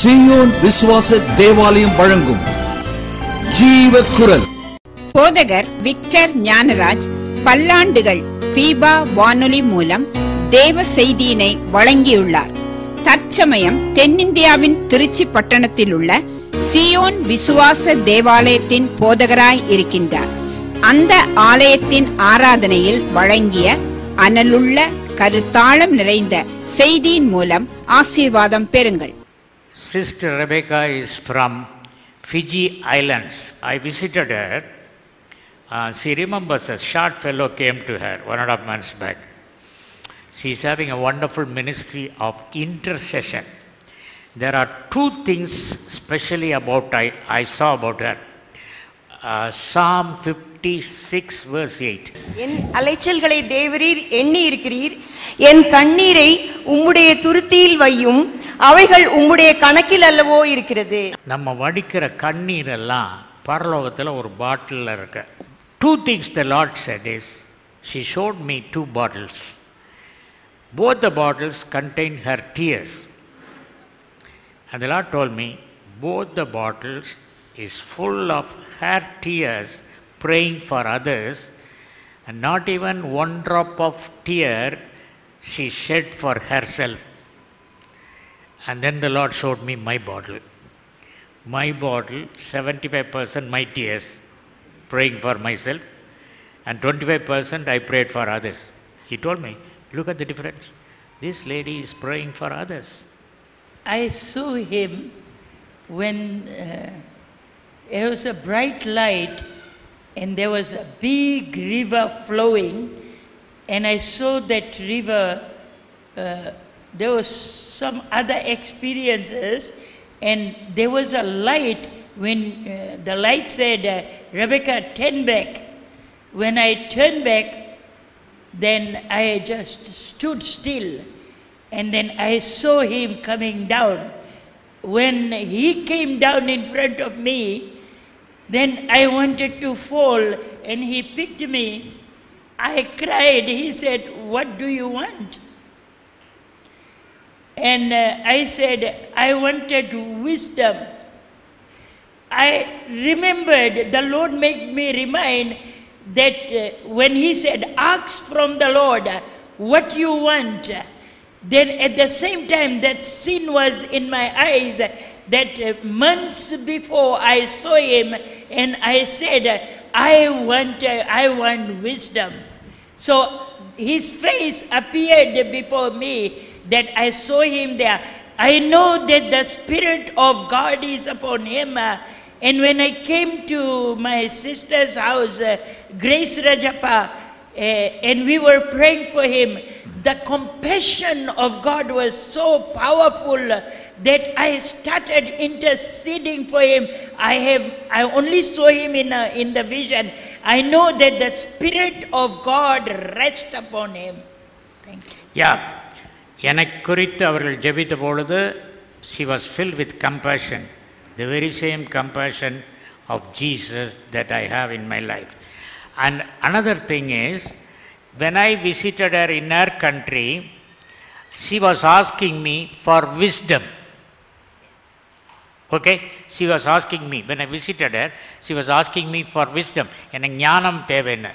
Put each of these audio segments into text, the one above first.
Zion விசுவாச தேவாலயம் வழங்கும் ஜீவ குரல் போதகர் விக்டர் ஞானராஜ் பல்லாண்டுகள் பீபா வானொலி மூலம் தேவ செய்தியினை வழங்கியுள்ளார். தற்சமயம் தென்னிந்தியாவின் திருச்சி பட்டணத்தில் உள்ள சியோன் விசுவாச தேவாலயத்தின் போதகராய் இருக்கின்றார். அந்த ஆலயத்தின் ஆராதனையில் வழங்கிய அனலுள்ள கருத்தாளம் நிறைந்த செய்தியின் மூலம் ஆசீர்வாதம் பெறுங்கள். Sister Rebecca is from Fiji Islands. I visited her. Uh, she remembers a short fellow came to her one and a half months back. She's having a wonderful ministry of intercession. There are two things specially about I, I saw about her. Uh, Psalm 56 verse 8. என் அலைச்சல்களை தேவரீர் எண்ணி இருக்கிறீர் என் கண்ணீரை உம்முடைய துருத்தியில் வையும் அவைகள் உங்களுடைய கணக்கில் அல்லவோ இருக்கிறது நம்ம வடிக்கிற கண்ணீர் எல்லாம் பரலோகத்தில் ஒரு பாட்டிலில் இருக்கு two things the Lord said is she showed me two bottles both the bottles contain her tears அதெல்லாம் told me both the bottles is full of her tears praying for others and not even one drop of tear she shed for herself And then the Lord showed me my bottle. My bottle, 75% my tears, praying for myself, and 25% I prayed for others. He told me, look at the difference. This lady is praying for others. I saw him when uh, there was a bright light and there was a big river flowing, and I saw that river. Uh, there was some other experiences, and there was a light when uh, the light said, uh, "Rebecca, turn back." When I turned back, then I just stood still and then I saw him coming down. When he came down in front of me, then I wanted to fall and he picked me. I cried. He said, What do you want? And uh, I said, I wanted wisdom. I remembered, the Lord made me remind that uh, when He said, Ask from the Lord what you want, then at the same time, that sin was in my eyes. That uh, months before I saw Him, and I said, I want, uh, I want wisdom. So His face appeared before me, that I saw Him there. I know that the Spirit of God is upon Him. uh, and when I came to my sister's house, uh, Grace Rajappa, uh, and we were praying for him, the compassion of God was so powerful that I started interceding for him. I have, I only saw him in, a, in the vision. I know that the Spirit of God rests upon him. Thank you. யா எனக்கு குறித்து அவர்கள் ஜெபித்த பொழுது she was filled with compassion the very same compassion of jesus that i have in my life and another thing is when i visited her in her country she was asking me for wisdom okay she was asking me when i visited her she was asking me for wisdom எனக்கு ஞானம் தேவைன்னு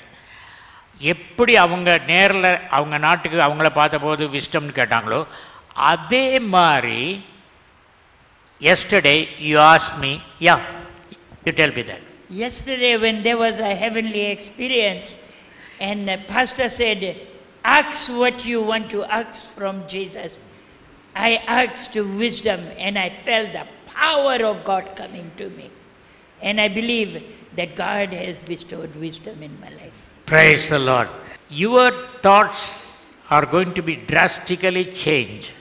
எப்படி அவங்க நேரில் அவங்க நாட்டுக்கு அவங்கள பார்த்தபோது விஸ்டம்னு கேட்டாங்களோ அதே மாதிரி yesterday you ask me yeah you tell be that Yesterday, when there was a heavenly experience, and the pastor said, Ask what you want to ask from Jesus. I asked wisdom, and I felt the power of God coming to me. And I believe that God has bestowed wisdom in my life. Praise the Lord. Your thoughts are going to be drastically changed,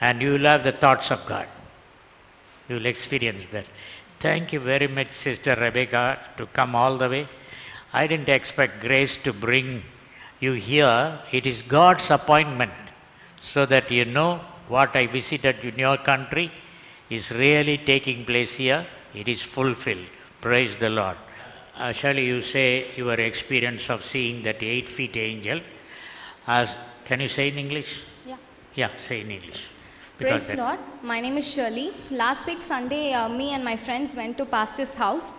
and you will have the thoughts of God. You will experience that. Thank you very much, Sister Rebecca, to come all the way. I didn't expect grace to bring you here. It is God's appointment so that you know what I visited in your country is really taking place here. It is fulfilled. Praise the Lord. Uh, Shall you say your experience of seeing that eight feet angel? As, can you say in English? Yeah. Yeah, say in English. because Praise Lord. My name is Shirley. Last week Sunday, uh, me and my friends went to Pastor's house.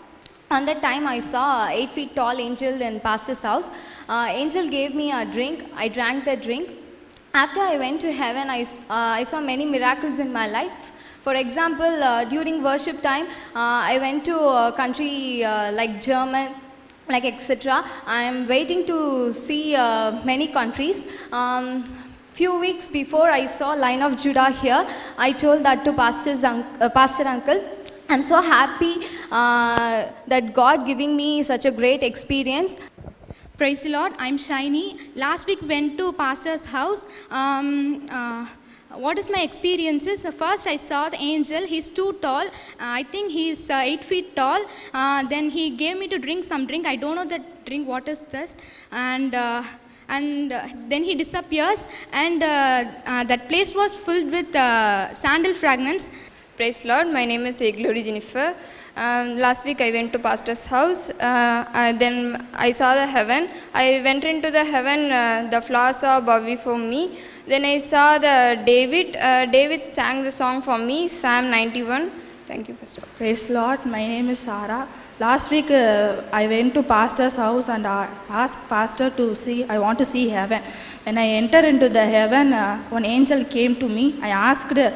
On that time, I saw eight feet tall angel in Pastor's house. Uh, angel gave me a drink. I drank the drink. After I went to heaven, I, uh, I saw many miracles in my life. For example, uh, during worship time, uh, I went to a country uh, like German, like etc. I am waiting to see uh, many countries. Um, few weeks before I saw Line of Judah here, I told that to Pastor's un- Pastor Uncle. I'm so happy that God giving me such a great experience. Praise the Lord. I'm Shiny. Last week went to pastor's house. Um, uh, what is my experiences? Uh, First, I saw the angel. He's too tall. Uh, I think he's uh, eight feet tall. Then he gave me to drink some drink. I don't know that drink. What is this? And and then he disappears. And that place was filled with sandal fragrance. Praise Lord, my name is Glory Jennifer. Um, last week I went to pastor's house. Uh, then I saw the heaven. I went into the heaven. Uh, the flowers are above for me. Then I saw the David. Uh, David sang the song for me, Psalm 91. Thank you, Pastor. Praise Lord, my name is Sarah. Last week uh, I went to pastor's house and I asked pastor to see, I want to see heaven. When I enter into the heaven, uh, one angel came to me. I asked uh,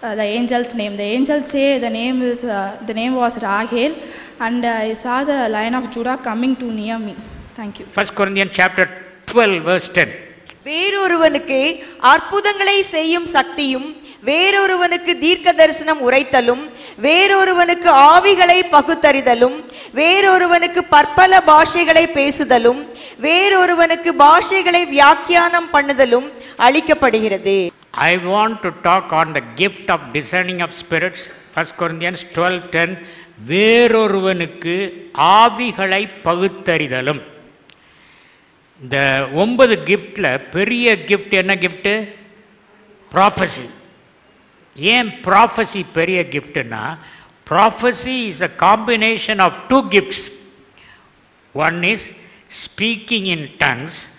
the angel's name. The angel say the name is, uh, the name was Rahel and uh, I saw the line of Judah coming to near me. Thank you. 1 Corinthians chapter 12 verse 10. வேறொருவனுக்கு அற்புதங்களை செய்யும் சக்தியும் வேறொருவனுக்கு தீர்க்க தரிசனம் உரைத்தலும் வேறொருவனுக்கு ஆவிகளை பகுத்தறிதலும் வேறொருவனுக்கு பற்பல பாஷைகளை பேசுதலும் வேறொருவனுக்கு பாஷைகளை வியாக்கியானம் பண்ணுதலும் அளிக்கப்படுகிறது. I want to talk on the gift of discerning of spirits first Corinthians twelve ten வேறொருவனுக்கு ஆவிகளை பகுத்தறிதலும். இந்த ஒன்பது கிஃப்டில் பெரிய கிஃப்ட் என்ன கிஃப்ட்டு ப்ராஃபஸி ஏன் ப்ராஃபஸி பெரிய கிஃப்ட்னா prophecy is a combination of two gifts one is speaking in tongues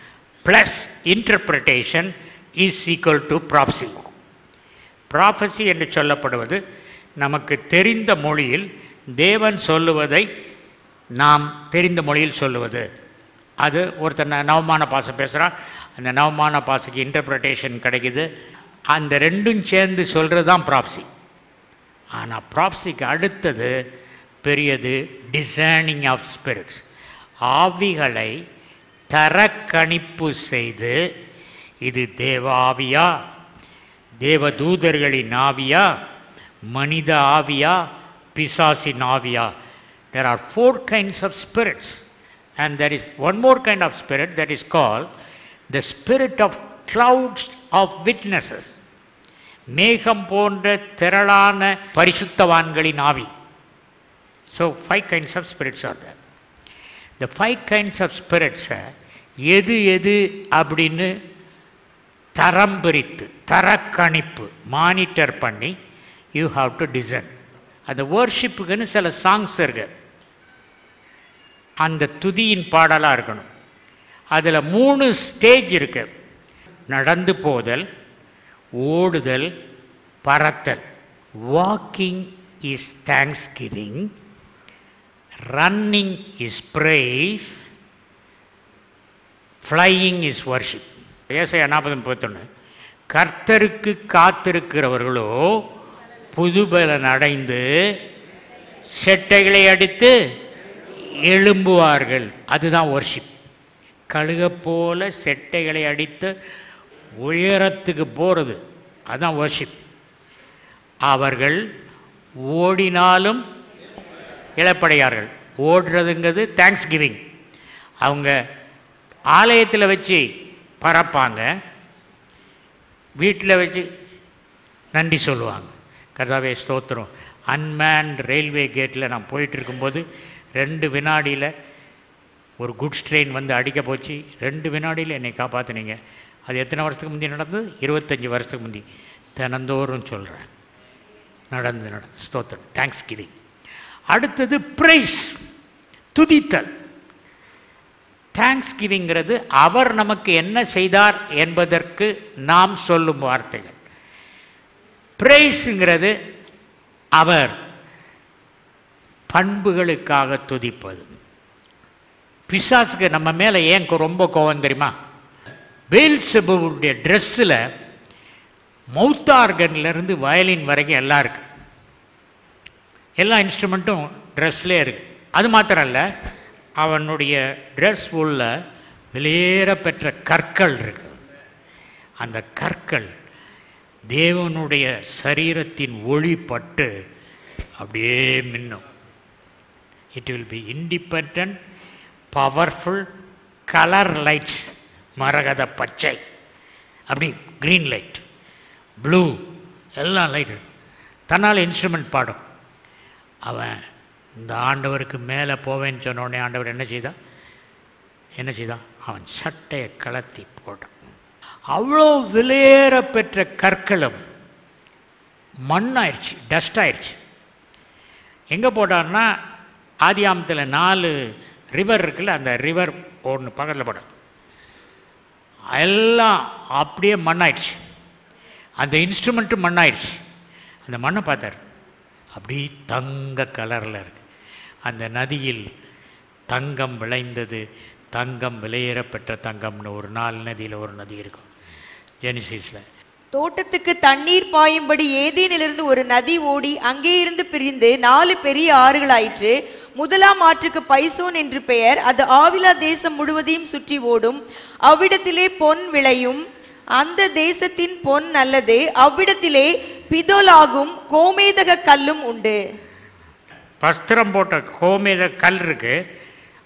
plus interpretation is equal to prophecy prophecy என்று சொல்லப்படுவது நமக்கு தெரிந்த மொழியில் தேவன் சொல்லுவதை நாம் தெரிந்த மொழியில் சொல்லுவது. அது ஒருத்தர் நவமான பாசம் பேசுகிறான் அந்த நவமான பாசைக்கு இன்டர்பிரிட்டேஷன் கிடைக்குது. அந்த ரெண்டும் சேர்ந்து சொல்கிறது தான் ப்ராப்சி ஆனால் ப்ராப்சிக்கு அடுத்தது பெரியது டிசைனிங் ஆஃப் ஸ்பிரிட்ஸ் ஆவிகளை தரக்கணிப்பு செய்து இது தேவ ஆவியா தேவதூதர்களின் ஆவியா மனித ஆவியா பிசாசின் ஆவியா? There are four kinds of spirits and there is one more kind of spirit that is call the spirit of clouds of witnesses மேகம் போன்ற திரளான பரிசுத்தவான்களின் ஆவி. So five kinds of spirits are there. இந்த ஃபைவ் கைண்ட்ஸ் ஆஃப் ஸ்பிரிட்ஸை எது எது அப்படின்னு தரம் பிரித்து தரக்கணிப்பு மானிட்டர் பண்ணி யூ ஹாவ் டு டிசைன் அந்த வேர்ஷிப்புக்குன்னு சில சாங்ஸ் இருக்கு. அந்த துதியின் பாடலாக இருக்கணும். அதில் மூணு ஸ்டேஜ் இருக்கு. நடந்து போதல் ஓடுதல் பறத்தல். Walking is thanksgiving running is praise flying is worship Isaiah நாற்பது முப்பத்தொன்று கர்த்தருக்கு காத்திருக்கிறவர்களோ புதுபலன் அடைந்து செட்டைகளை அடித்து எழும்புவார்கள். அதுதான் ஒர்ஷிப் கழுக போல செட்டைகளை அடித்து உயரத்துக்கு போகிறது அதுதான் வர்ஷிப் அவர்கள் ஓடினாலும் இழப்படையார்கள் ஓடுறதுங்கிறது தேங்க்ஸ் கிவிங் அவங்க ஆலயத்தில் வச்சு பறப்பாங்க. வீட்டில் வச்சு நன்றி சொல்லுவாங்க. கதாவே ஸ்தோத்திரம். அன்மேன்ட் ரயில்வே கேட்டில் நான் போயிட்டு இருக்கும்போது ரெண்டு வினாடியில் ஒரு குட்ஸ் ட்ரெயின் வந்து அடிக்க போச்சு. ரெண்டு வினாடியில் என்னை காப்பாற்றினீங்க அது எத்தனை வருஷத்துக்கு முந்தி நடந்தது? இருபத்தஞ்சி வருஷத்துக்கு முந்தி. தினந்தோறும் சொல்கிறேன் நடந்து நடந்து. ஸ்தோத்திரம். தேங்க்ஸ் கிவிங் அடுத்தது ப்ரைஸ் துதித்தல். தேங்க்ஸ் கிவிங்கிறது அவர் நமக்கு என்ன செய்தார் என்பதற்கு நாம் சொல்லும் வார்த்தைகள். ப்ரைஸுங்கிறது அவர் பண்புகளுக்காக துதிப்பது. பிசாசுக்கு நம்ம மேலே ஏன் ரொம்ப கோவம் தெரியுமா? பேல்செபுடைய ட்ரெஸ்ஸில் மவுத் ஆர்கன்லேருந்து வயலின் வரைக்கும் எல்லாம் இருக்குது எல்லா இன்ஸ்ட்ருமெண்ட்டும் ட்ரெஸ்லேயே இருக்குது அது மாத்திரம் இல்லை அவனுடைய ட்ரெஸ் உள்ள வெளியேற பெற்ற கற்கள் இருக்கு. அந்த கற்கள் தேவனுடைய சரீரத்தின் ஒளி பட்டு அப்படியே மின்னும். It will be independent powerful colour lights மரகத பச்சை. அப்படி க்ரீன் லைட் ப்ளூ எல்லாம் லைட் தன்னால் இன்ஸ்ட்ருமெண்ட் பாடும். அவன் இந்த ஆண்டவருக்கு மேலே போவேன்னு சொன்னோடனே ஆண்டவர் என்ன செய்தான் என்ன செய்தான் அவன் சட்டையை கலத்தி போட்டான். அவ்வளோ விலையேற பெற்ற கற்களும் மண்ணாயிடுச்சு டஸ்ட் ஆயிடுச்சு எங்கே போட்டார்னா ஆதியாமத்தில் நாலு ரிவர் இருக்குல்ல அந்த ரிவர் ஒன்று பக்கத்தில் போட்டார் எல்லாம் அப்படியே மண்ணாயிடுச்சு. அந்த இன்ஸ்ட்ருமெண்ட்டும் மண்ணாயிடுச்சு. அந்த மண்ணை பார்த்தார். அப்படி தங்க கலரில் இருக்கு. அந்த நதியில் தங்கம் விளைந்தது. தங்கம் விலையேற பெற்ற தங்கம்னு ஒரு நாலு நதியில் ஒரு நதி இருக்கும். ஜெனிசிஸில் தோட்டத்துக்கு தண்ணீர் பாயும்படி ஏதேனிலிருந்து ஒரு நதி ஓடி அங்கே இருந்து பிரிந்து நாலு பெரிய ஆறுகளாயிற்று. முதலாம் ஆற்றுக்கு பைசோன் என்று பெயர். அது ஆவிலா தேசம் முழுவதையும் சுற்றி ஓடும். அவ்விடத்திலே பொன் விளையும். அந்த தேசத்தின் பொன் நல்லது. அவ்விடத்திலே பிதோலாகும் கோமேதக கல்லும் உண்டு. வஸ்திரம் போட்ட கோமேத கல் இருக்கு.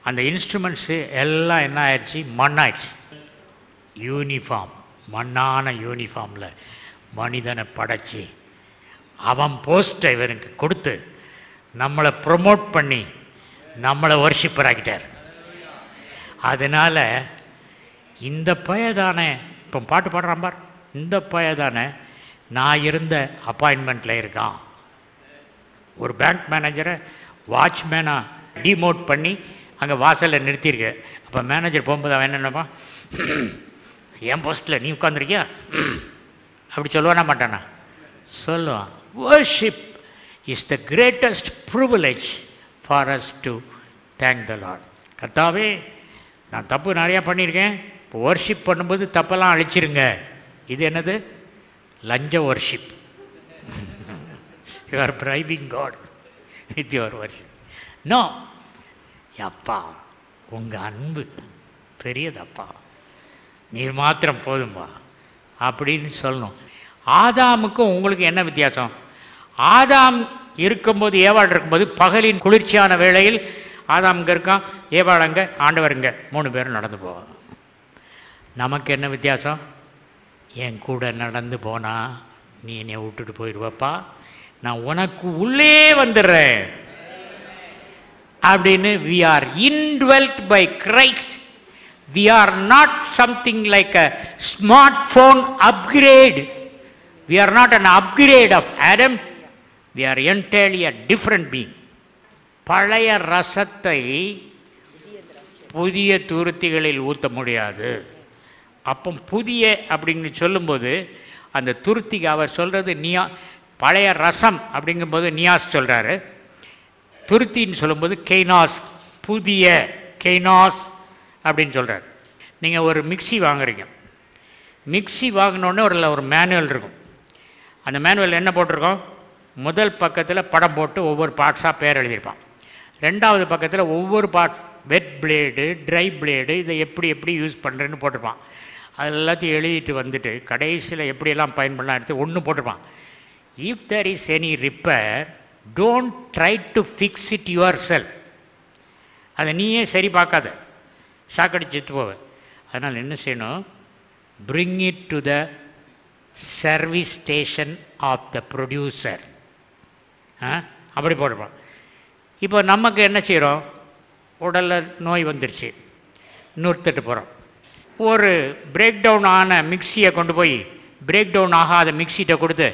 அந்த இன்ஸ்ட்ருமெண்ட்ஸு எல்லாம் என்ன ஆயிடுச்சு? மண்ணாயிடுச்சு. யூனிஃபார்ம் மண்ணான யூனிஃபார்மில் மனிதனை படைச்சி அவன் போஸ்ட்டை இவனுக்கு கொடுத்து நம்மளை ப்ரொமோட் பண்ணி நம்மளை worshipper அதனால் இந்த பயதானே இப்போ பாட்டு பாடுறான் பார். இந்த பயதானே நான் இருந்த அப்பாயின்மெண்ட்டில் இருக்கான். ஒரு பேங்க் மேனேஜரை வாட்ச்மேனாக டிமோட் பண்ணி அங்கே வாசலில் நிறுத்தியிருக்கு. அப்போ மேனேஜர் போகும்போது அவன் என்னென்னப்பா என் போஸ்ட்டில் நீ உட்காந்துருக்கியா அப்படி சொல்லுவானா மாட்டானா சொல்லுவான் worship is the greatest privilege for us to thank the Lord கத்தாவே நான் தப்பு நிறையா பண்ணியிருக்கேன். இப்போ ஒர்ஷிப் பண்ணும்போது தப்பெல்லாம் அழிச்சிருங்க. இது என்னது? லஞ்ச worship you are bribing God with your worship no அப்பா உங்கள் அன்பு பெரியதப்பா. நீர் மாத்திரம் போதும்பா அப்படின்னு சொல்லணும். ஆதாமுக்கும் உங்களுக்கு என்ன வித்தியாசம்? ஆதாம் இருக்கும்போது ஏவாள் இருக்கும்போது பகலின் குளிர்ச்சியான வேளையில் ஆதாம் இங்கே இருக்கான். ஏவாள் அங்கே ஆண்டவர் இங்கே. மூணு பேரும் நடந்து போவாங்க. நமக்கு என்ன வித்தியாசம்? என் கூட நடந்து போனால் நீ என்னை விட்டுட்டு போயிடுவப்பா நான் உனக்கு உள்ளே வந்துடுறேன். அப்படின்னு we are indwelt by Christ we are not something like a smart phone upgrade we are not an upgrade of Adam we are entirely a different being பழைய ரசத்தை புதிய துருத்திகளில் ஊற்ற முடியாது. அப்போ புதிய அப்படின்னு சொல்லும்போது அந்த துருத்திக்கு அவர் சொல்கிறது நியா பழைய ரசம் அப்படிங்கும்போது நியாஸ் சொல்கிறாரு துருத்தின்னு சொல்லும்போது கெய்னாஸ் புதிய கெய்னாஸ் அப்படின்னு சொல்கிறார் நீங்கள் ஒரு மிக்ஸி வாங்குறீங்க. மிக்ஸி வாங்கினோடனே ஒரு ஒரு மேனுவல் இருக்கும். அந்த மேனுவல் என்ன போட்டிருக்கோம்? முதல் பக்கத்தில் படம் போட்டு ஒவ்வொரு பார்ட்ஸாக பேர் எழுதியிருப்பான். ரெண்டாவது பக்கத்தில் ஒவ்வொரு part wet blade dry blade இதை எப்படி எப்படி யூஸ் பண்ணுறேன்னு போட்டிருப்பான். அது எல்லாத்தையும் எழுதிட்டு வந்துட்டு கடைசியில் எப்படியெல்லாம் பயன்படலாம் எடுத்து ஒன்று போட்டிருப்பான். If there is any repair don't try to fix it yourself அதை நீயே சரி பார்க்காத. ஷாக் அடிச்சு செத்து போவேன். அதனால் என்ன செய்யணும்? Bring it to the service station of the producer அப்படி போடுவோம் இப்போ நமக்கு என்ன செய்கிறோம்? உடலில் நோய் வந்துருச்சு. நூறுத்துட்டு போகிறோம். ஒரு பிரேக் டவுன் ஆன மிக்சியை கொண்டு போய் பிரேக் டவுன் ஆகாத மிக்சிகிட்ட கொடுத்து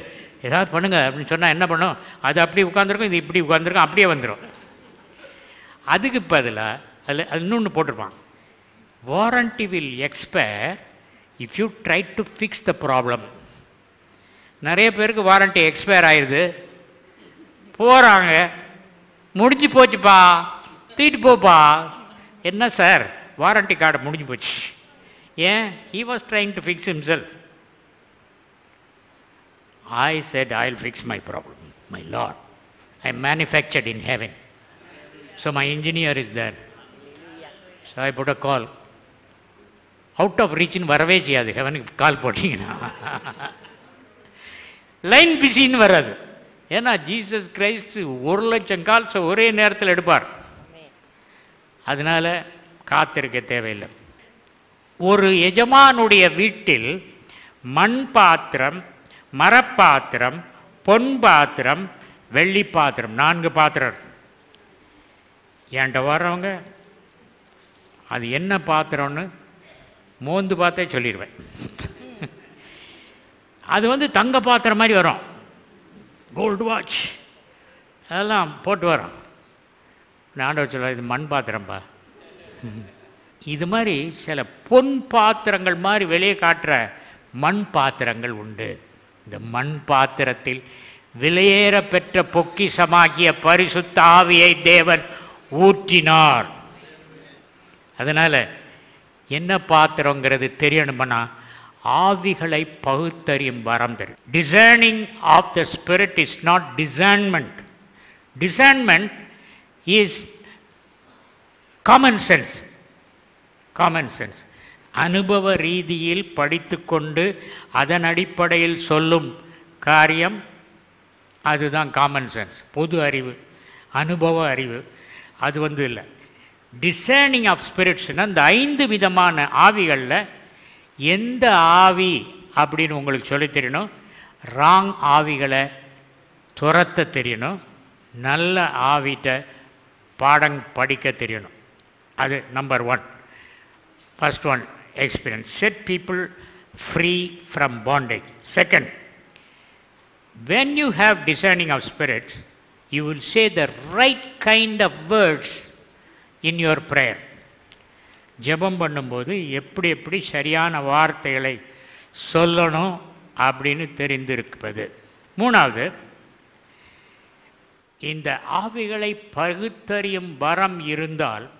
ஏதாவது பண்ணுங்க அப்படின்னு சொன்னால் என்ன பண்ணும்? அது அப்படி உட்காந்துருக்கும் இது இப்படி உட்காந்துருக்கும் அப்படியே வந்துடும் அதுக்கு பதிலாக அதில் அது இன்னொன்று போட்டிருப்பான். Warranty will expire if you try to fix the problem நிறைய பேருக்கு வாரண்டி எக்ஸ்பயர் ஆயிடுது போகிறாங்க முடிஞ்சு போச்சுப்பா. தூக்கிட்டு போப்பா. என்ன சார்? வாரண்டி கார்டு முடிஞ்சு போச்சு. ஏன்? He was trying to fix himself I said I will fix my problem my Lord. I manufactured in heaven. So my engineer is there so I put a call out of ரீச்னு வரவே செய்யாது. ஹெவனுக்கு கால் போட்டிங்கன்னா. Line பிஸின்னு வராது. ஏன்னா Jesus Christ ஒரு லட்சம் கால்ஸை ஒரே நேரத்தில் எடுப்பார். அதனால் காத்திருக்க தேவையில்லை. ஒரு எஜமானுடைய வீட்டில் மண் பாத்திரம் மரப்பாத்திரம் பொன் பாத்திரம் வெள்ளி பாத்திரம் நான்கு பாத்திரம். இருக்கு. என்கிட்ட வர்றவங்க? அது என்ன பாத்திரம்னு? மோந்து பார்த்தே சொல்லிடுவேன். அது வந்து தங்க பாத்திரம் மாதிரி வரும். கோல்டு வாட்ச் அதெல்லாம் போட்டு வரோம். ஆண்டவர் சொல்ல இது மண் பாத்திரம்பா. இது மாதிரி சில பொன் பாத்திரங்கள் மாதிரி வெளியே காட்டுற மண் பாத்திரங்கள் உண்டு. இந்த மண் பாத்திரத்தில் விலையேற பெற்ற பொக்கிசமாகிய பரிசுத்த ஆவியை தேவன் ஊற்றினார். அதனால் என்ன பாத்திரங்கிறது தெரியணும்னா? ஆவிகளை பகுத்தறியும் வரம் தெரியும் discerning of the spirit is not discernment discernment is common sense common sense அனுபவ ரீதியில் படித்துக்கொண்டு அதன் அடிப்படையில் சொல்லும் காரியம் அதுதான் காமன் சென்ஸ் பொது அறிவு அனுபவ அறிவு. அது வந்து இல்லை. டிசைனிங் ஆஃப் ஸ்பிரிட்ஸ்னால் இந்த ஐந்து விதமான ஆவிகளில் எந்த ஆவி அப்படின்னு உங்களுக்கு சொல்லித் தெரியணும்? ராங் ஆவிகளை துரத்த தெரியணும். நல்ல ஆவிட்ட பாடம் படிக்க தெரியணும். அது number one first one experience set people free from bondage second when you have discerning of spirit, you will say the right kind of words in your prayer ஜெபம் பண்ணும்போது எப்படி எப்படி சரியான வார்த்தைகளை சொல்லணும் அப்படின்னு தெரிந்திருப்பது. மூணாவது இந்த ஆவிகளை பகுத்தறியும் வரம் இருந்தால்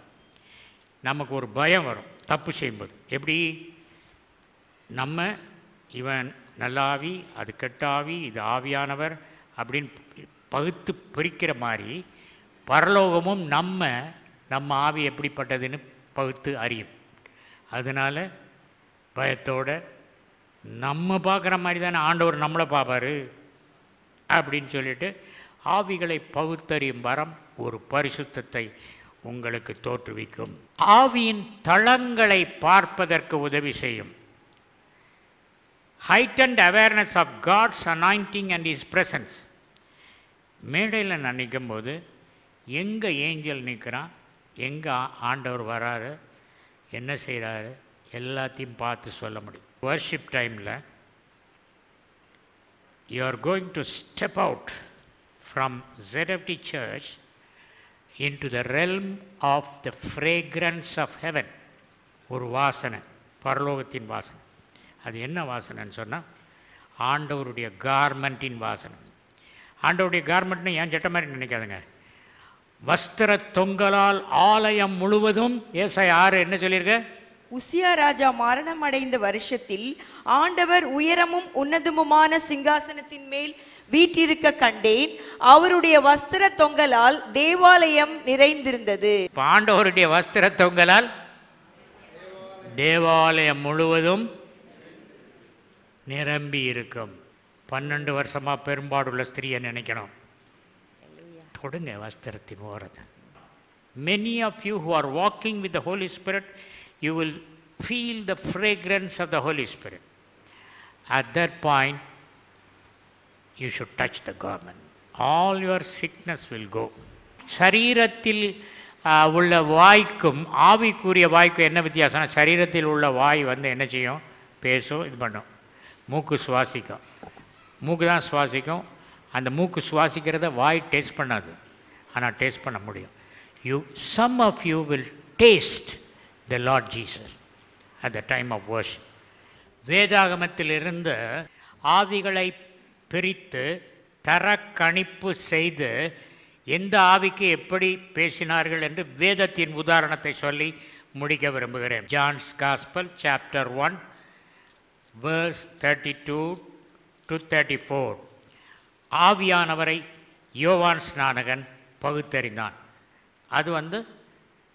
நமக்கு ஒரு பயம் வரும் தப்பு செய்யும்போது. எப்படி? நம்ம இவன் நல்ல ஆவி அது கெட்ட ஆவி இது ஆவியானவர் அப்படின்னு பகுத்து பிரிக்கிற மாதிரி பரலோகமும் நம்ம நம்ம ஆவி எப்படிப்பட்டதுன்னு பகுத்து அறியும். அதனால் பயத்தோட நம்ம பார்க்குற மாதிரி தானே ஆண்டவர் நம்மளை பார்ப்பார் அப்படின்னு சொல்லிட்டு ஆவிகளை பகுத்தறியும் வரம் ஒரு பரிசுத்தத்தை உங்களுக்கு தோற்றுவிக்கும். ஆவியின் தளங்களை பார்ப்பதற்கு உதவி செய்யும். Heightened awareness of God's anointing and his presence மேடையில் நான் நிற்கும்போது எங்கே ஏஞ்சல் நிற்கிறான்? எங்கே ஆண்டவர் வராரு என்ன செய்கிறாரு எல்லாத்தையும் பார்த்து சொல்ல முடியும். வர்ஷிப் டைமில் you are going to step out from ஜெரப்டி church into the realm of the fragrance of heaven ஒரு வாசனை பரலோகத்தின் வாசனை. அது என்ன வாசனைன்னு சொன்னால் ஆண்டவருடைய கார்மெண்ட்டின் வாசனை. ஆண்டவருடைய கார்மெண்ட்னு ஏன் சட்ட மாதிரி நினைக்காதுங்க. வஸ்திர தொங்கலால் ஆலயம் முழுவதும் ஏசாய் ஆறு என்ன சொல்லியிருக்க? உசியா ராஜா மரணம் அடைந்த வருஷத்தில் ஆண்டவர் உயரமும் உன்னதமுமான சிங்காசனத்தின் மேல் வீற்றிருக்க கண்டேன். அவருடைய வஸ்திர தொங்கலால் தேவாலயம் நிறைந்திருந்தது. இப்போ ஆண்டவருடைய வஸ்திர தொங்கலால் தேவாலயம் முழுவதும் நிரம்பி இருக்கும் பன்னெண்டு வருஷமாக பெரும்பாடுள்ள ஸ்திரியை நினைக்கணும்? தொடுங்க வஸ்திரத்தின் ஓரத்தை many of you who are walking with the holy spirit you will feel the fragrance of the holy spirit at that point you should touch the garment all your sickness will go சரீரத்தில் உள்ள வாய்க்கும் ஆவிக்குரிய வாய்க்கும் என்ன வித்தியாசம்னா சரீரத்தில் உள்ள வாய் வந்து என்ன செய்யும்? பேசும் இது பண்ணும். மூக்கு சுவாசிக்கும். மூக்கு தான் சுவாசிக்கும். அந்த மூக்கு சுவாசிக்கிறத வாய் டேஸ்ட் பண்ணாது. ஆனால் டேஸ்ட் பண்ண முடியும். You some of you will taste the Lord Jesus at the time of worship. வேதாகமத்திலிருந்து ஆவிகளை பிரித்து தரக்கணிப்பு செய்து எந்த ஆவிக்கு எப்படி பேசினார்கள் என்று வேதத்தின் உதாரணத்தை சொல்லி முடிக்க விரும்புகிறேன். John's gospel chapter one verse thirty two to thirty four ஆவியானவரை யோவான் ஸ்நானகன் பகுத்தறிந்தான். அது வந்து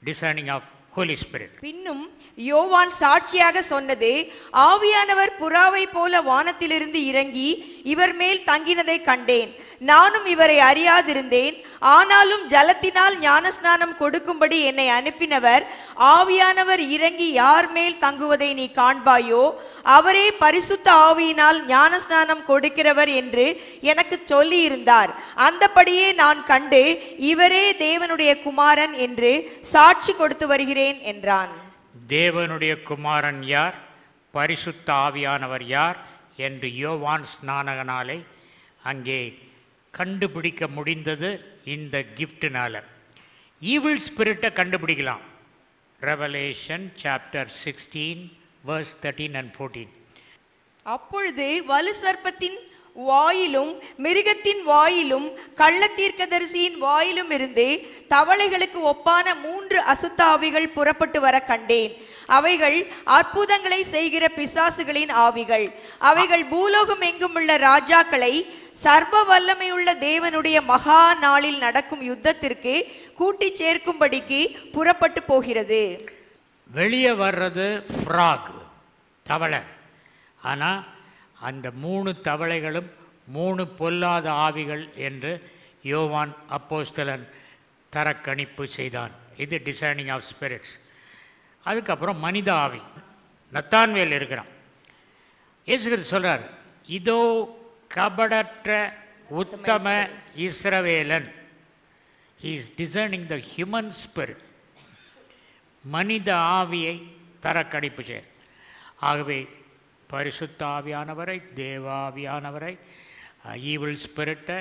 டிசைனிங் ஆஃப் ஹோலி ஸ்பிரிட் பின்னும் யோவான் சாட்சியாக சொன்னது ஆவியானவர் புறாவை போல வானத்திலிருந்து இறங்கி இவர் மேல் தங்கினதை கண்டேன். நானும் இவரை அறியாதிருந்தேன். ஆனாலும் ஜலத்தினால் ஞானஸ்நானம் கொடுக்கும்படி என்னை அனுப்பினவர் ஆவியானவர் இறங்கி யார் மேல் தங்குவதை நீ காண்பாயோ அவரே பரிசுத்த ஆவியினால் ஞானஸ்நானம் கொடுக்கிறவர் என்று எனக்கு சொல்லியிருந்தார். அந்தபடியே நான் கண்டு இவரே தேவனுடைய குமாரன் என்று சாட்சி கொடுத்து வருகிறேன் என்றான். தேவனுடைய குமாரன் யார்? பரிசுத்த ஆவியானவர் யார்? என்று யோவான் ஸ்நானகனாலே அங்கே கண்டுபிடிக்க முடிந்தது. இந்த கிஃப்டினால ஈவில் ஸ்பிரிட்டை கண்டுபிடிக்கலாம். Revelation chapter sixteen verse thirteen and fourteen அப்பொழுது வலு சர்ப்பத்தின் வாயிலும் மிருகத்தின் வாயிலும் கள்ளத்தீர்க்கதரிசியின் வாயிலும் இருந்து தவளைகளுக்கு ஒப்பான மூன்று அசுத்தாவிகள் புறப்பட்டு வர கண்டேன். அவைகள் அற்புதங்களை செய்கிற பிசாசுகளின் ஆவிகள். அவைகள் பூலோகம் எங்கும் உள்ள ராஜாக்களை சர்வ வல்லமையுள்ள தேவனுடைய மகா நாளில் நடக்கும் யுத்தத்திற்கு கூட்டிச் சேர்க்கும்படிக்கு புறப்பட்டு போகிறது. வெளியே வர்றது ஃப்ராக் தவளை. ஆனால் அந்த மூணு தவளைகளும் மூணு பொல்லாத ஆவிகள் என்று யோவான் அப்போஸ்தலன் தரக்கணிப்பு செய்தான். இது டிசைனிங் ஆஃப் ஸ்பிரிட்ஸ் அதுக்கப்புறம் மனித ஆவி. நத்தான்வேல் இருக்கிறான். இயேசுகிறிஸ்து சொல்றார் இதோ கபடற்ற உத்தம இஸ்ரவேலன். He is discerning the human spirit. மனித ஆவியை தரக்கணிப்பு செய்ய. ஆகவே பரிசுத்தாவியானவரை தேவாவியானவரை ஈவில் ஸ்பிரிட்டை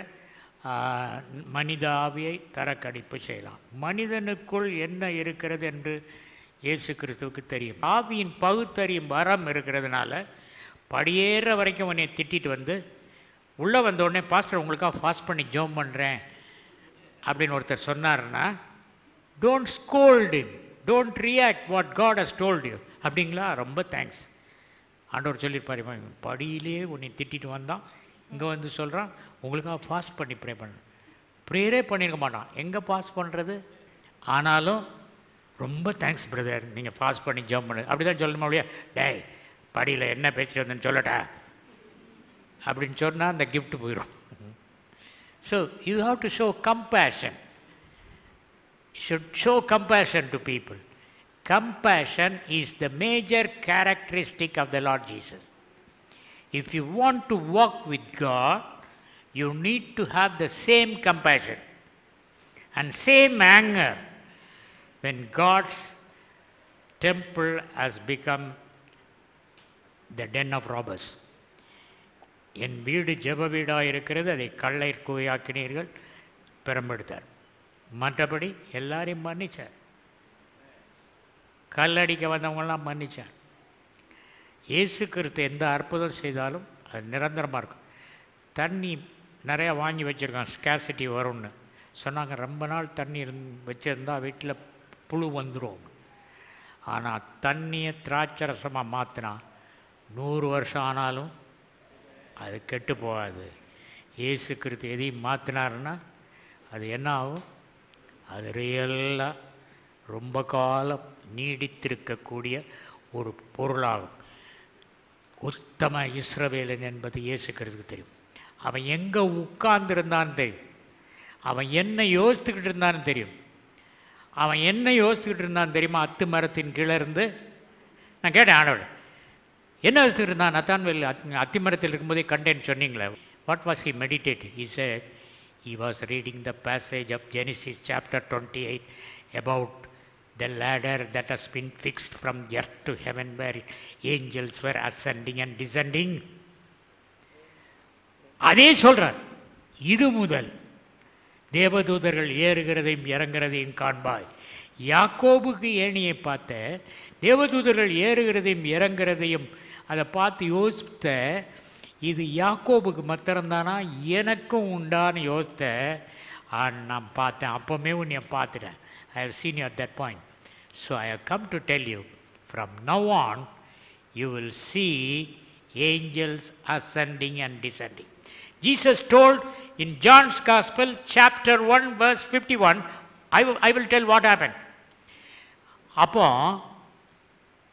மனித ஆவியை தரக்கணிப்பு செய்யலாம். மனிதனுக்குள் என்ன இருக்கிறது என்று இயேசு கிறிஸ்துவுக்கு தெரியும். ஆவியின் பகுத்தறியும் வரம் இருக்கிறதுனால படியேற வரைக்கும் உன்னை திட்டிட்டு வந்து உள்ளே வந்த உடனே பாஸ்டர் உங்களுக்காக ஃபாஸ்ட் பண்ணி ஜோம் பண்ணுறேன் அப்படின்னு ஒருத்தர் சொன்னார்னா don't scold don't react what God has told you அப்படிங்களா? ரொம்ப தேங்க்ஸ் ஆண்டவர் சொல்லியிருப்பார் இவன் படியிலே உன்னை திட்டிட்டு வந்தான். இங்கே வந்து சொல்கிறான் உங்களுக்காக ஃபாஸ்ட் பண்ணி ப்ரே பண்ண ப்ரேயரே பண்ணியிருக்க மாட்டான். எங்கே பாஸ் பண்ணுறது ஆனாலும் ரொம்ப தேங்க்ஸ் பிரதர் நீங்கள் பாஸ் பண்ணி ஜம்ப் பண்ணு. அப்படி தான் சொல்லணுமா அப்படியே டேய் படியில் என்ன பேசிட்டு வந்தேன்னு சொல்லட்டா? அப்படின்னு சொன்னால் அந்த கிஃப்ட் போயிடும் so you have to show compassion should show compassion to people Compassion is the major characteristic of the Lord Jesus. If you want to walk with God, you need to have the same compassion and same anger when God's temple has become the den of robbers. என் வீடு ஜெப வீடாக இருக்கிறது அதை கள்ளை குகையாக்கினீர்கள் பெரும்பெடுத்தார் மற்றபடி எல்லாரையும் மன்னிச்சார் கல்லடிக்க வந்தவங்களாம் மன்னிச்சார். இயேசு கிறிஸ்து எந்த அற்புதம் செய்தாலும் அது நிரந்தரமாக இருக்கும். தண்ணி நிறையா வாங்கி வச்சுருக்கான் ஸ்கேசிட்டி வரும்னு. சொன்னாங்க ரொம்ப நாள் தண்ணி இருந் வச்சுருந்தா வீட்டில் புழு வந்துடும் ஆனால் தண்ணியை திராட்சரசமாக மாற்றினா நூறு வருஷம் ஆனாலும் அது கெட்டு போகாது. இயேசு கிறிஸ்து எதையும் மாற்றினாருன்னா அது என்ன ஆகும்? அது ரியலாக ரொம்ப காலம் நீடித்திருக்கக்கூடிய ஒரு பொருளாகும். உத்தம இஸ்ரவேலன் என்பது இயேசு கிறிஸ்துக்கு தெரியும். அவன் எங்கே உட்கார்ந்திருந்தான்னு தெரியும். அவன் என்ன யோசித்துக்கிட்டு இருந்தான்னு தெரியும். அவன் என்ன யோசித்துக்கிட்டு இருந்தான்னு தெரியுமா? அத்து மரத்தின் கீழே இருந்து நான் கேட்டேன் ஆனவர் என்ன யோசித்துக்கிட்டு இருந்தான்? நத்தான்வேல் அத்தி மரத்தில் இருக்கும்போதே கண்டேன்னு சொன்னீங்களே. What was he meditate he said he was reading the passage of Genesis chapter 28 about the ladder that has been fixed from the earth to heaven where angels were ascending and descending. அதே சொல்கிறார் இது முதல். தேவதூதர்கள் ஏறுகிறதையும் இறங்குறதையும் காண்பாய். யாக்கோபுக்கு ஏணியை பார்த்த தேவதூதர்கள் ஏறுகிறதையும் இறங்குறதையும் அதை பார்த்து யோசித்த இது யாக்கோபுக்கு மாத்திரம்தானா? எனக்கும் உண்டான்னு யோசித்தேன் ஆ, நான் பார்த்தேன். அப்போவுமே உன்னை பார்த்துட்டேன். I have seen you at that point so I have come to tell you from now on, you will see angels ascending and descending. Jesus told in John's Gospel, chapter 1, verse 51, I will, I will tell what happened. அப்போ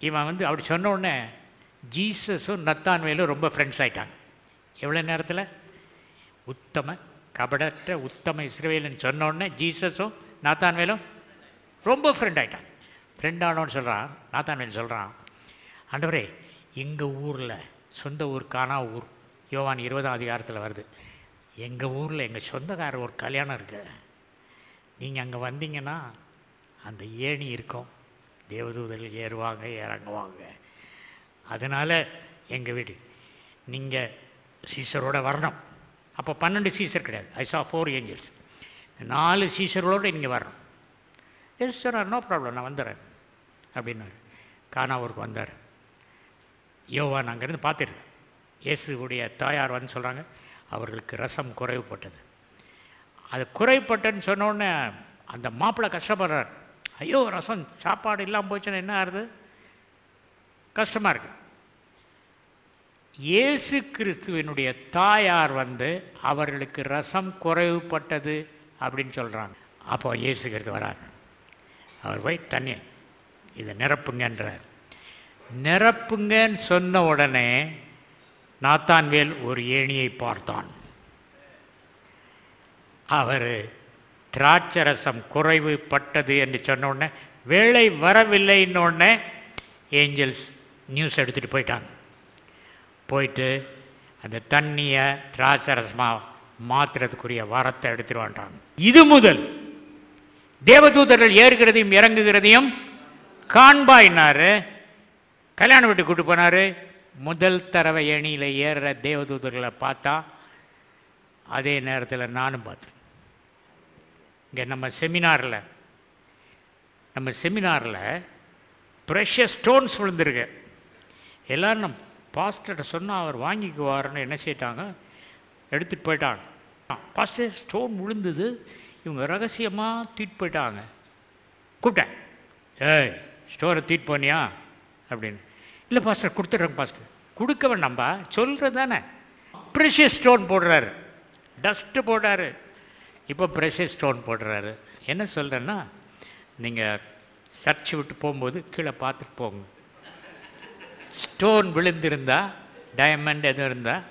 இவன் வந்து அப்படி சொன்ன உடனே ஜீசஸும் நத்தான்வேலும் ரொம்ப friends ஆயிட்டாங்க எவ்வளோ நேரத்தில் உத்தம கபடற்ற உத்தம இஸ்ரவேல்னு சொன்ன உடனே ஜீசஸும் நாத்தான்வேலும் ரொம்ப ஃப்ரெண்ட் ஆயிட்டாங்க ஃப்ரெண்டானோன்னு சொல்கிறான் நாத்தான்வேல் சொல்கிறான் ஆண்டவரே எங்கள் ஊரில் சொந்த ஊர் காணா ஊர் யோவான் இருபதாம் அதிகாரத்தில் வருது. எங்கள் ஊரில் எங்கள் சொந்தக்காரர் ஒரு கல்யாணம் இருக்கு. நீங்கள் அங்கே வந்தீங்கன்னா அந்த ஏணி இருக்கும். தேவதூதர்கள் ஏறுவாங்க இறங்குவாங்க. அதனால் எங்கள் வீடு. நீங்கள் சீசரோட வரணும். அப்போ பன்னெண்டு சீசர் கிடையாது. ஐ சா ஃபோர் ஏஞ்சல்ஸ் நாலு சீசர்களோடு நீங்கள் வரணும். எஸ் சார் நோ ப்ராப்ளம் நான் வந்துடுறேன் அப்படின்னாரு. கானாவூருக்கு வந்தார். யோவான் அங்கேருந்து பார்த்துருக்கேன் இயேசுடைய தாயார் வந்து சொல்கிறாங்க அவர்களுக்கு ரசம் குறைவுபட்டது. அது குறைப்பட்டன்னு சொன்னோடனே அந்த மாப்பிள்ளை கஷ்டப்படுறார். ஐயோ ரசம் சாப்பாடு இல்லாமல் போச்சுன்னா என்ன ஆகுது? கஷ்டமாக இருக்கு. இயேசு கிறிஸ்துவினுடைய தாயார் வந்து அவர்களுக்கு ரசம் குறைவுபட்டது அப்படின்னு சொல்கிறாங்க அப்போ இயேசு கிறிஸ்து வரார். அவர் போய் தண்ணி இதை நிரப்புங்கன்றார். நிரப்புங்கன்னு சொன்ன உடனே நாத்தான்வேல் ஒரு ஏணியை பார்த்தான். அவர் திராட்சரசம் குறைவு பட்டது என்று சொன்ன உடனே வேலை வரவில்லைன்னு உடனே ஏஞ்சல்ஸ் நியூஸ் எடுத்துகிட்டு போயிட்டாங்க. போயிட்டு அந்த தண்ணியை திராட்சரசமாக மாற்றுறதுக்குரிய வரத்தை எடுத்துட்டு வந்துட்டாங்க. இது முதல் தேவதூதர்கள் ஏறுகிறதையும் இறங்குகிறதையும் காண்பாயினாரு. கல்யாண வீட்டுக்கு கூட்டு போனார். முதல் தடவை ஏணியில் ஏறுற தேவதூதர்களை பார்த்தா அதே நேரத்தில் நானும் பார்த்தேன். இங்கே நம்ம செமினாரில் நம்ம செமினாரில் ப்ரெஷர் ஸ்டோன்ஸ் விழுந்திருக்கு. எல்லோரும் நம்ம பாஸ்டர்கிட்ட சொன்னால் அவர் வாங்கிக்குவாருன்னு என்ன செய்யிட்டாங்க? எடுத்துகிட்டு போயிட்டாங்க. பாஸ்டர் ஸ்டோன் விழுந்தது இவங்க ரகசியமாக தூக்கிட்டு போயிட்டாங்க. கூப்பிட்டேன். ஏய் ஸ்டோரை தூக்கிட்டு போனியா? அப்படின்னு. இல்லை பாஸ்டர் கொடுத்துட்றேங்க பாஸ்டர். கொடுக்கவன் நம்ம சொல்கிறது தானே. ப்ரெஷர் ஸ்டோன் போடுறாரு. டஸ்ட்டு போடுறாரு. இப்போ ப்ரெஷர் ஸ்டோன் போடுறாரு. என்ன சொல்கிறேன்னா நீங்கள் சர்ச் விட்டு போகும்போது கீழே பார்த்துட்டு போங்க. ஸ்டோன் விழுந்திருந்தா டைமண்ட் எதுவும் இருந்தால்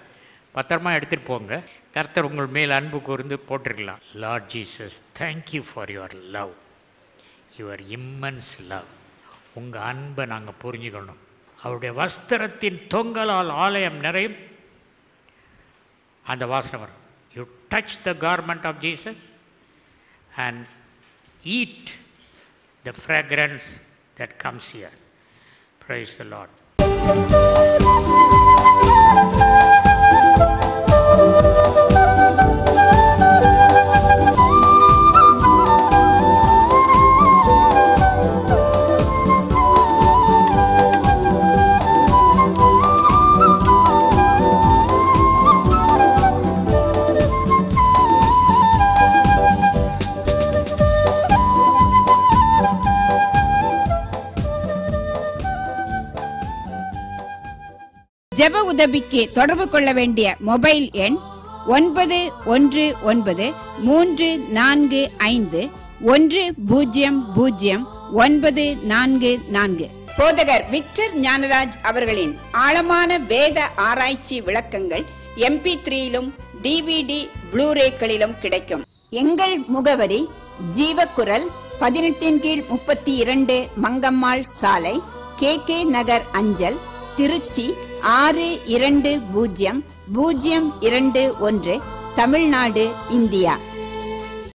பத்திரமா எடுத்துகிட்டு போங்க. கர்த்தர் உங்கள் மேல் அன்பு கூர்ந்து போட்டிருக்கலாம். Lord Jesus thank you for your love your immense love உங்கள் அன்பை நாங்கள் புரிஞ்சுக்கணும். அவருடைய வஸ்திரத்தின் தொங்கலால் ஆலயம் நிறையும். அந்த வாசனை வரும். You touch the garment of Jesus and eat the fragrance that comes here praise the Lord உதவிக்கு தொடர்பு கொள்ள வேண்டிய மொபைல் எண் ஒன்பது ஒன்று ஒன்பது மூன்று நான்கு ஐந்து ஒன்று பூஜ்ஜியம் பூஜ்ஜியம் ஒன்பது நான்கு நான்கு. போதகர் விக்டர் ஞானராஜ் அவர்களின் ஆழமான வேத ஆராய்ச்சி விளக்கங்கள் எம்பி த்ரீயிலும் டிவிடி ப்ளூரேக்களிலும் கிடைக்கும். எங்கள் முகவரி ஜீவக்குரல் பதினெட்டின் கீழ் முப்பத்தி இரண்டு மங்கம்மாள் சாலை கே கே நகர் அஞ்சல் திருச்சி ஆறு இரண்டு பூஜ்ஜியம் பூஜ்ஜியம் இரண்டு ஒன்று தமிழ்நாடு இந்தியா.